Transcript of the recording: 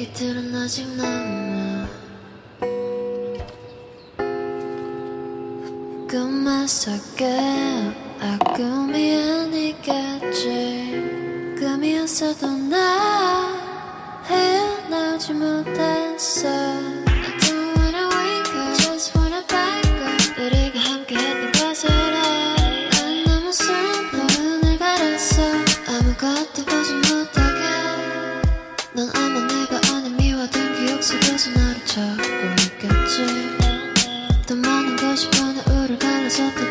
얘기들은 아직 남아. 꿈만 속에 아 꿈이 아니겠지. 꿈이었어도 나 헤어나오지 못했어 없지 더 많은 것이 번호를 갈라서 또